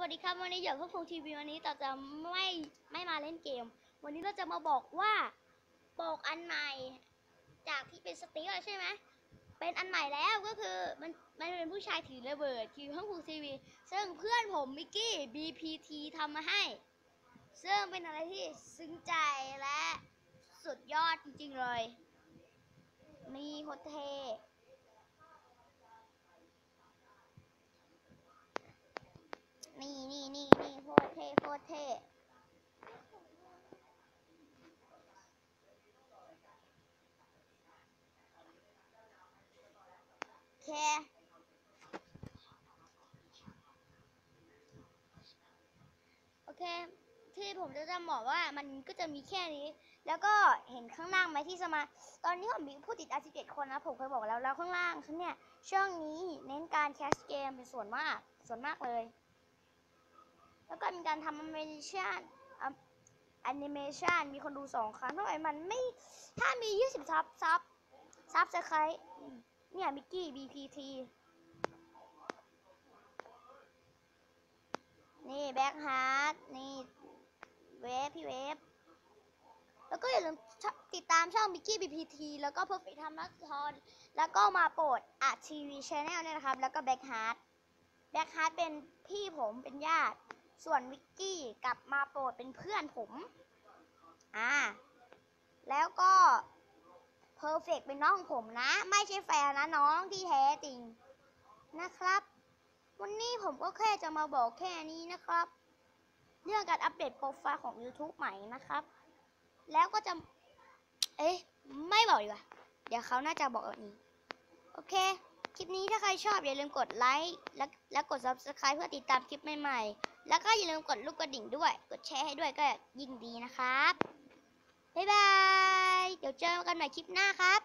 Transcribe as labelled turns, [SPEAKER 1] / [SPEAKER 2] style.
[SPEAKER 1] วัสดีครับวันนี้อยู่กับพงทีวีวันนี้เราจะไม่ไม่มาเล่นเกม วันนี้เราจะมาบอกว่าปกอันใหม่ จากที่เป็นสติ๊กเกอร์ใช่ไหมเป็นอันใหม่แล้วก็คือมันมันเป็นผู้ชายถือระเบิดคือห้องพูทีวี ซึ่งเพื่อนผมมิกกี้ BPT ทำมาให้ ซึ่งเป็นอะไรที่ซึ้งใจและสุดยอดจริงๆเลย มีโคตรเท นี่นี่นี่นี่โคตรเท่โคตรเท่ โอเคโอเค ที่ผมจะจะบอกว่ามันก็จะมีแค่นี้ แล้วก็เห็นข้างล่างไหมที่สมา ตอนนี้ผมมีผู้ติดอา17คนนะผมเคยบอกแล้วแล้วข้างล่างเขาเนี่ยช่องนี้เน้นการ cast เกมเป็นส่วนมากส่วนมากเลย แล้วก็มีการทำแอนิเมชันแอนิเมชันมีคนดูสองครั้งเท่าไหร่มันไม่ถ้ามี20 sub sub subscribe เนี่ยมิกกี้ BPT นี่แบ็คฮาร์ดนี่เวฟพี่เวฟแล้วก็อย่าลืมติดตามช่องมิกกี้ BPT แล้วก็ Perfect ทำนักทอแล้วก็มาโปรดอาทีวีชแนลเนี่ยนะครับ แล้วก็แบ็คฮาร์ดแบ็คฮาร์ดเป็นพี่ผมเป็นญาติ ส่วนวิกกี้กับมาโปรดเป็นเพื่อนผม อ่า แล้วก็ เพอร์เฟกเป็นน้องผมนะ ไม่ใช่แฟนนะน้องที่แท้จริงนะครับ วันนี้ผมก็แค่จะมาบอกแค่นี้นะครับ เรื่องการอัปเดตโปรไฟล์ของ YouTube ใหม่นะครับ แล้วก็จะ เอ๊ะ ไม่บอกดีกว่า เดี๋ยวเขาน่าจะบอกแบบนี้ โอเค คลิปนี้ถ้าใครชอบอย่าลืมกดไลค์และและกด subscribe เพื่อติดตามคลิปใหม่ๆ แล้วก็อย่าลืมกดลูกกระดิ่งด้วย กดแชร์ให้ด้วยก็ยิ่งดีนะครับ บ๊ายบาย เดี๋ยว เจอกันใหม่คลิปหน้าครับ